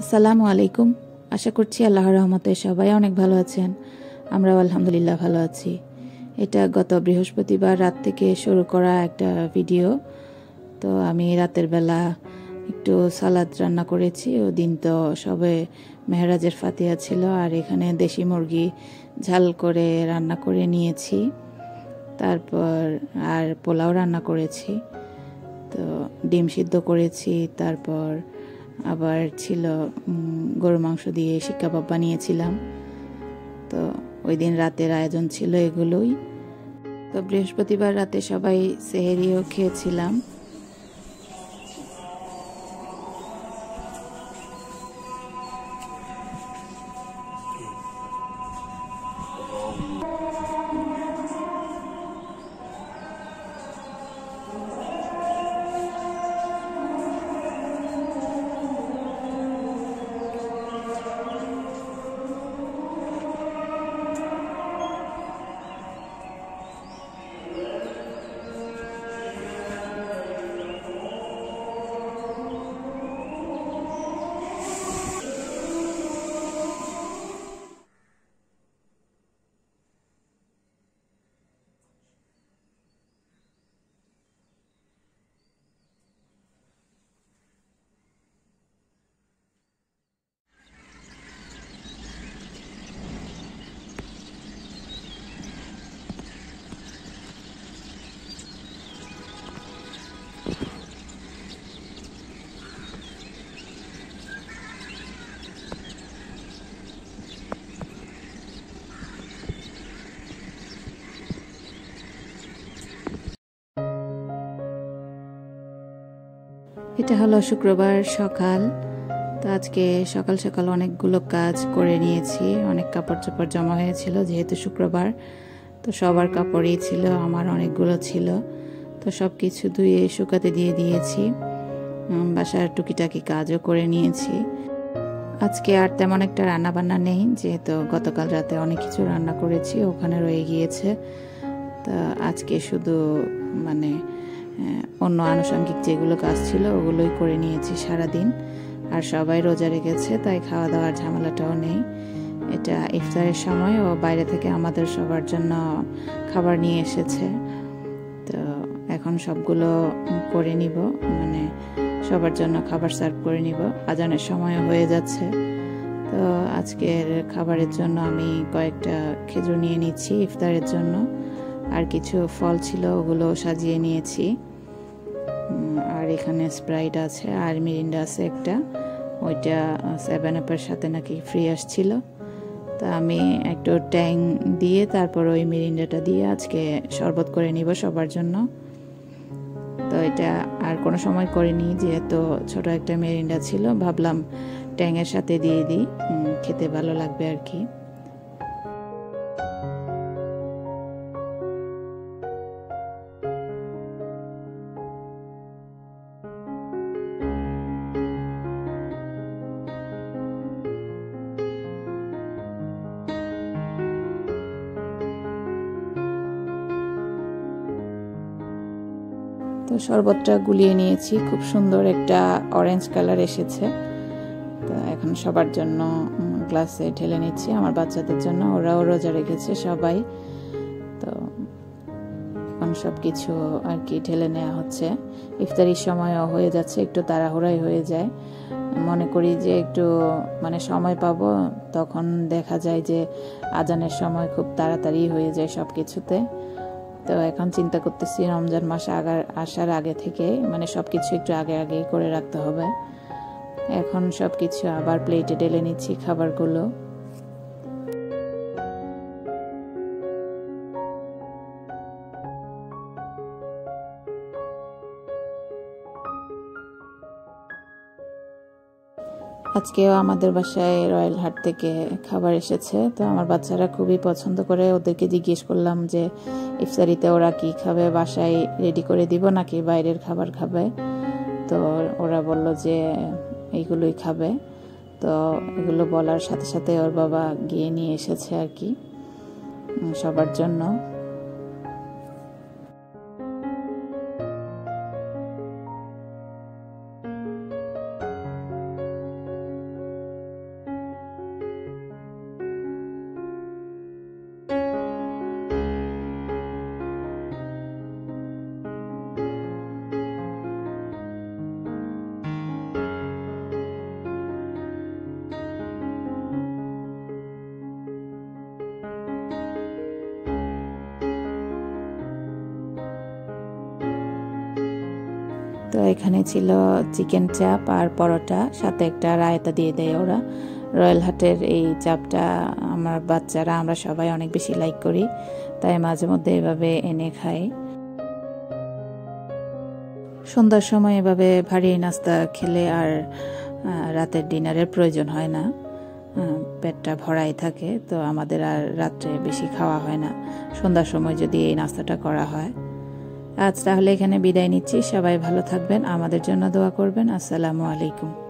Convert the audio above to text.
আসসালামু আলাইকুম। আশা করছি আল্লাহর রহমতে সবাই অনেক ভালো আছেন। আমরাও আলহামদুলিল্লাহ ভালো আছি। এটা গত বৃহস্পতিবার রাত থেকে শুরু করা একটা ভিডিও। তো আমি রাতের বেলা একটু সালাদ রান্না করেছি। ও দিন তো সবে মেহরাজের ফাতিয়া ছিল আর এখানে দেশি মুরগি ঝাল করে রান্না করে নিয়েছি। তারপর আর পোলাও রান্না করেছি। তো ডিম সিদ্ধ করেছি, তারপর আবার ছিল গরু মাংস দিয়ে শিক কাবাব বানিয়েছিলাম। তো ওই দিন রাতের আয়োজন ছিল এগুলোই। তো বৃহস্পতিবার রাতে সবাই সেহেরিও খেয়েছিলাম। এটা হলো শুক্রবার সকাল। তো আজকে সকাল সকাল অনেকগুলো কাজ করে নিয়েছি। অনেক কাপড় চোপড় জমা হয়েছিল যেহেতু শুক্রবার। তো সবার কাপড়ই ছিল, আমার অনেকগুলো ছিল। তো সব কিছু ধুয়ে, শুকাতে দিয়ে দিয়েছি। বাসার টুকিটাকি কাজও করে নিয়েছি। আজকে আর তেমন একটা রান্না বান্না নেই, যেহেতু গতকাল রাতে অনেক কিছু রান্না করেছি, ওখানে রয়ে গিয়েছে। তা আজকে শুধু মানে অন্য আনুষঙ্গিক যেগুলো কাজ ছিল, ওগুলোই করে নিয়েছি সারাদিন। আর সবাই রোজা রেখেছে, তাই খাওয়া দাওয়ার ঝামেলাটাও নেই। এটা ইফতারের সময়, ও বাইরে থেকে আমাদের সবার জন্য খাবার নিয়ে এসেছে। তো এখন সবগুলো করে নিব মানে সবার জন্য খাবার সার্ভ করে নিব। আজানের সময়ও হয়ে যাচ্ছে। তো আজকের খাবারের জন্য আমি কয়েকটা খেজুর নিয়ে নিচ্ছি ইফতারের জন্য। আর কিছু ফল ছিল ওগুলো সাজিয়ে নিয়েছি। এখানে স্প্রাইট আছে, আর মিরিন্ডা আছে একটা। ওইটা সেভেন আপের সাথে নাকি ফ্রি আসছিল। তা আমি একটু ট্যাং দিয়ে তারপর ওই মিরিন্ডাটা দিয়ে আজকে শরবত করে নিব সবার জন্য। তো এটা আর কোনো সময় করিনি, যেহেতু ছোট একটা মেরিন্ডা ছিল, ভাবলাম ট্যাংয়ের সাথে দিয়ে দিই। খেতে ভালো লাগবে আর কি। তো শরবতটা গুলিয়ে নিয়েছি। খুব সুন্দর একটা অরেঞ্জ কালার এসেছে। তো এখন সবার জন্য গ্লাসে ঢেলে নিচ্ছি। আমার বাচ্চাদের জন্য, ওরাও রোজা রেখেছে সবাই। তো এখন সব কিছু আর কি ঢেলে নেওয়া হচ্ছে। ইফতারির সময়ও হয়ে যাচ্ছে, একটু তাড়াহুড়াই হয়ে যায়। মনে করি যে একটু মানে সময় পাবো, তখন দেখা যায় যে আজানের সময় খুব তাড়াতাড়ি হয়ে যায় সব কিছুতে তো এখন চিন্তা করতেছি রমজান মাস আগার আসার আগে থেকে মানে সব কিছু একটু আগে আগেই করে রাখতে হবে। এখন সব কিছু আবার প্লেটে ঢেলে নিচ্ছি খাবারগুলো। আজকেও আমাদের বাসায় রয়্যাল হাট থেকে খাবার এসেছে, তো আমার বাচ্চারা খুবই পছন্দ করে। ওদেরকে জিজ্ঞেস করলাম যে, ইফতারিতে ওরা কি খাবে? বাসায় রেডি করে দিব নাকি বাইরের খাবার খাবে? তো ওরা বলল যে, এইগুলোই খাবে। তো এগুলো বলার সাথে সাথে ওর বাবা গিয়ে নিয়ে এসেছে আর কি সবার জন্য। এখানে ছিল চিকেন চাপ আর পরোটা, সাথে একটা রায়তা দিয়ে দেয় ওরা। রয়্যাল হাটের এই চাপটা আমার বাচ্চারা, আমরা সবাই অনেক বেশি লাইক করি, তাই মাঝে মধ্যে এভাবে এনে খাই। সন্ধ্যার সময় এভাবে ভারী নাস্তা খেলে আর রাতের ডিনারের প্রয়োজন হয় না। পেটটা ভরাই থাকে, তো আমাদের আর রাত্রে বেশি খাওয়া হয় না। সন্ধ্যার সময় যদি এই নাস্তাটা করা হয়। আজ তাহলে এখানে বিদায় নিচ্ছি। সবাই ভালো থাকবেন আমাদের জন্য দোয়া করবেন। আসসালামু আলাইকুম।